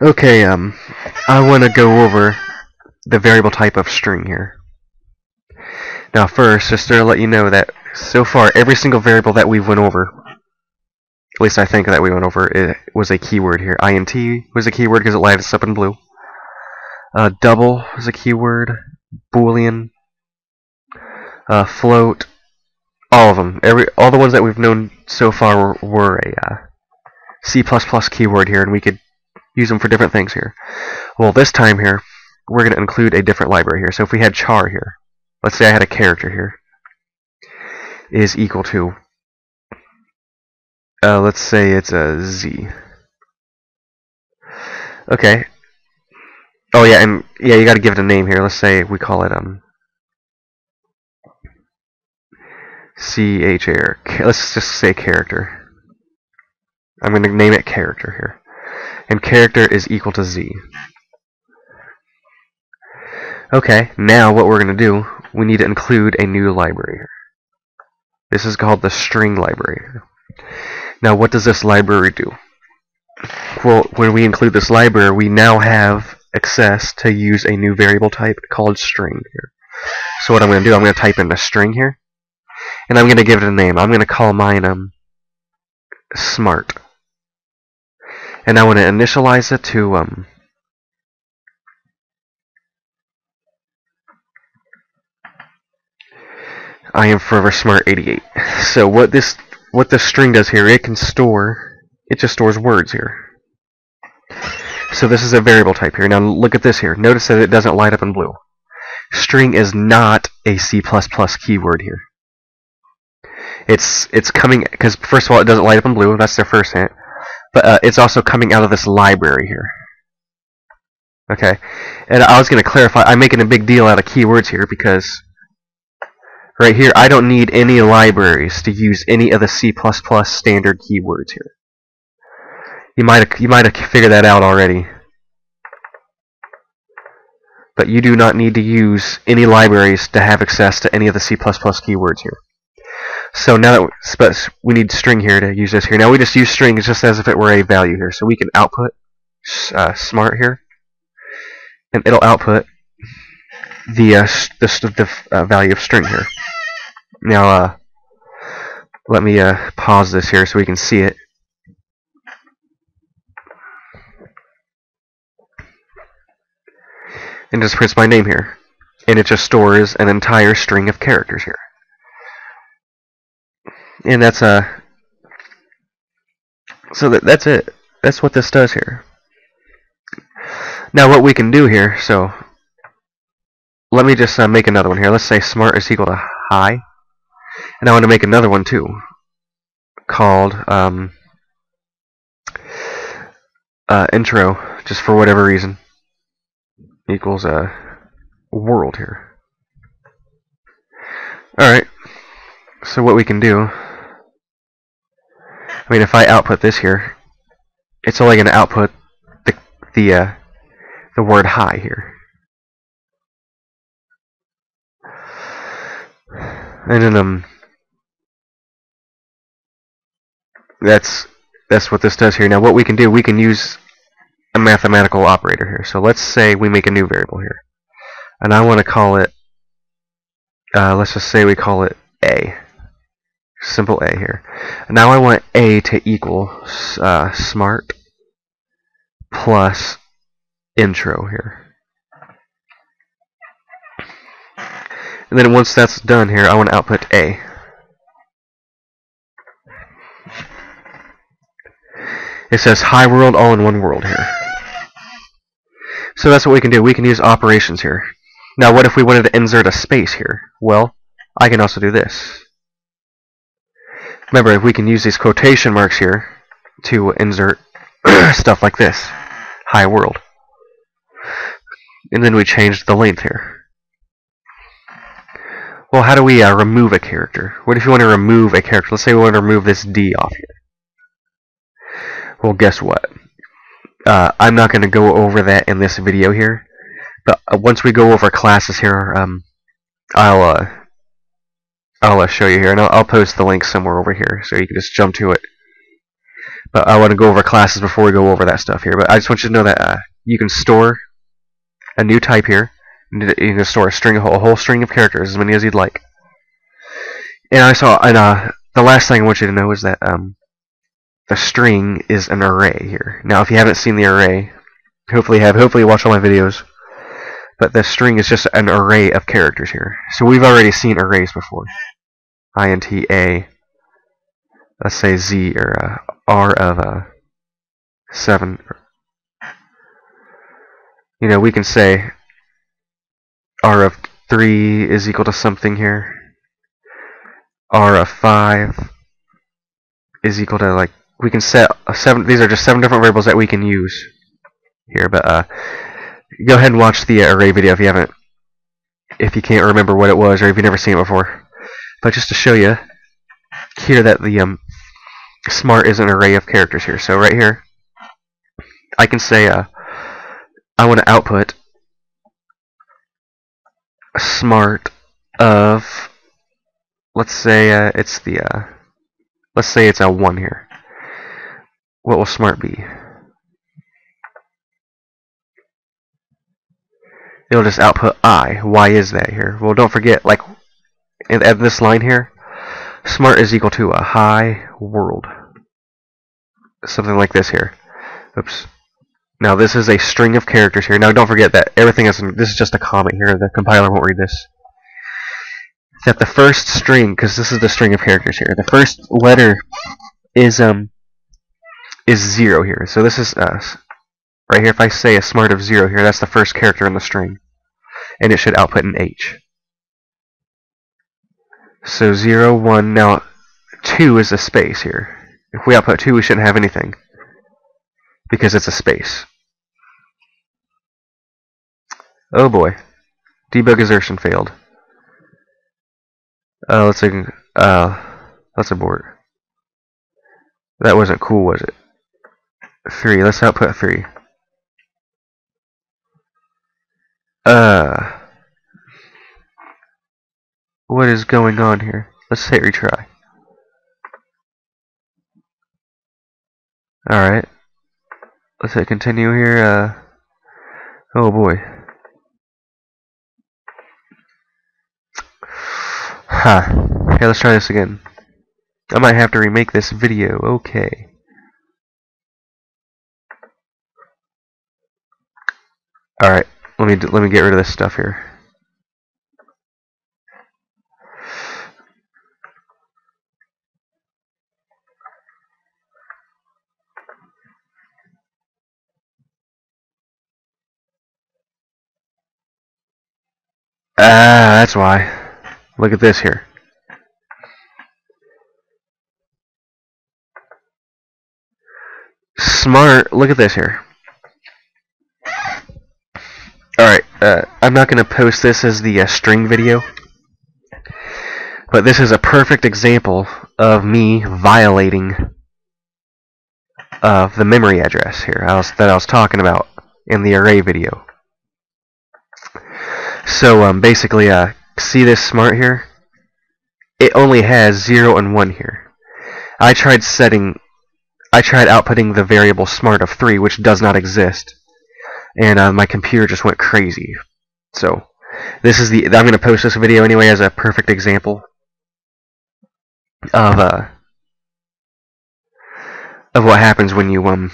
Okay, um, I want to go over the variable type of string here. Now first, just to let you know that so far every single variable that we've went over, at least I think that we went over, it was a keyword here. int was a keyword because it lights us up in blue. Uh, double is a keyword. Boolean. Uh, float. All of them. Every all the ones that we've known so far were, were a uh, C++ keyword here, and we could use them for different things here. Well, this time here, we're going to include a different library here. So if we had char here, let's say I had a character here, is equal to, uh, let's say it's a z. Okay. Oh yeah, and yeah, you got to give it a name here. Let's say we call it um C H A R. Let's just say character. I'm going to name it character here and character is equal to z. Okay, now what we're going to do, we need to include a new library. This is called the string library. Now what does this library do? Well, when we include this library, we now have access to use a new variable type called string here. So what I'm going to do, I'm going to type in a string here, and I'm going to give it a name. I'm going to call mine um, smart and I want to initialize it to um, I am forever smart 88. So what this what this string does here, it can store it just stores words here. So this is a variable type here. Now look at this here. Notice that it doesn't light up in blue. String is not a C++ keyword here. It's it's coming because first of all it doesn't light up in blue. That's their first hint but uh, it's also coming out of this library here. Okay, and I was going to clarify, I'm making a big deal out of keywords here because right here, I don't need any libraries to use any of the C++ standard keywords here. You might you might have figured that out already. But you do not need to use any libraries to have access to any of the C++ keywords here. So now that we need string here to use this here. Now we just use string just as if it were a value here. So we can output uh, smart here, and it'll output the uh, the, the uh, value of string here. Now uh, let me uh, pause this here so we can see it. And just prints my name here. And it just stores an entire string of characters here and that's a uh, so that that's it. That's what this does here. Now what we can do here so let me just uh, make another one here. Let's say smart is equal to hi. And I want to make another one too called um, uh, intro just for whatever reason equals a uh, world here. Alright so what we can do I mean, if I output this here, it's only going to output the the uh, the word hi here. And then um, that's that's what this does here. Now, what we can do, we can use a mathematical operator here. So let's say we make a new variable here, and I want to call it. Uh, let's just say we call it a simple a here. Now I want a to equal uh, smart plus intro here. And then once that's done here, I want to output a. It says hi world all in one world here. So that's what we can do. We can use operations here. Now what if we wanted to insert a space here? Well, I can also do this. Remember, if we can use these quotation marks here to insert stuff like this. Hi world. And then we change the length here. Well, how do we uh, remove a character? What if you want to remove a character? Let's say we want to remove this D off here. Well, guess what? Uh, I'm not going to go over that in this video here. But uh, once we go over classes here, um, I'll uh, I'll uh, show you here, and I'll, I'll, post the link somewhere over here, so you can just jump to it. But I want to go over classes before we go over that stuff here. But I just want you to know that uh, you can store a new type here. You can store a string, a whole string of characters, as many as you'd like. And I saw, and uh, the last thing I want you to know is that um, the string is an array here. Now, if you haven't seen the array, hopefully you have. Hopefully you watch all my videos. But the string is just an array of characters here. So we've already seen arrays before. int a, let's say z or uh, r of uh, seven. You know, we can say r of three is equal to something here. r of five is equal to like we can set seven. These are just seven different variables that we can use here. But uh, go ahead and watch the array video if you haven't, if you can't remember what it was or if you've never seen it before. But just to show you here that the um, smart is an array of characters here. So right here, I can say uh, I want to output smart of let's say uh, it's the uh, let's say it's a one here. What will smart be? It'll just output i. Why is that here? Well, don't forget, like, at this line here, smart is equal to a hi world. Something like this here. Oops. Now this is a string of characters here. Now don't forget that everything is, this is just a comment here, the compiler won't read this. That the first string, because this is the string of characters here, the first letter is, um, is zero here. So this is, uh, Right here, if I say a smart of 0 here, that's the first character in the string. And it should output an H. So 0, 1, now 2 is a space here. If we output 2, we shouldn't have anything. Because it's a space. Oh boy. Debug assertion failed. Uh, let's. Uh, let's abort. That wasn't cool, was it? 3. Let's output 3. Uh, what is going on here? Let's hit retry. Alright. Let's hit continue here. Uh, oh boy. Huh. Okay, let's try this again. I might have to remake this video. Okay. Alright. Let me let me get rid of this stuff here. Ah, that's why. Look at this here. Smart, look at this here. Alright, uh, I'm not going to post this as the uh, string video, but this is a perfect example of me violating of the memory address here I was, that I was talking about in the array video. So um, basically, uh, see this smart here? It only has 0 and 1 here. I tried setting, I tried outputting the variable smart of 3, which does not exist and uh, my computer just went crazy. So this is the I'm going to post this video anyway as a perfect example of uh of what happens when you um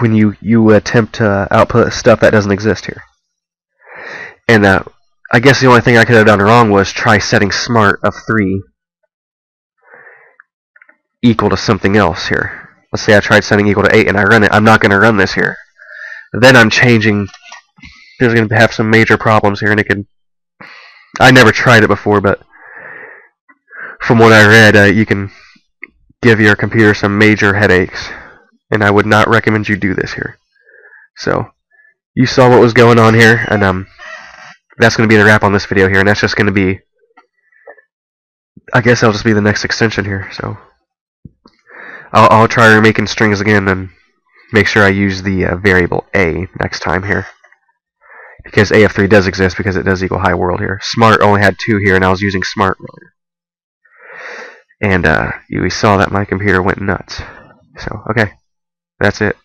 when you you attempt to output stuff that doesn't exist here. And uh, I guess the only thing I could have done wrong was try setting smart of 3 equal to something else here. Let's say I tried setting equal to 8 and I run it. I'm not going to run this here then I'm changing. There's going to have some major problems here, and it could. I never tried it before, but from what I read, uh, you can give your computer some major headaches, and I would not recommend you do this here. So, you saw what was going on here, and um, that's going to be the wrap on this video here, and that's just going to be. I guess that'll just be the next extension here. So, I'll, I'll try remaking strings again and make sure I use the uh, variable a next time here. Because AF3 does exist because it does equal hi world here. Smart only had 2 here and I was using smart earlier. And uh, you saw that my computer went nuts. So, okay. That's it.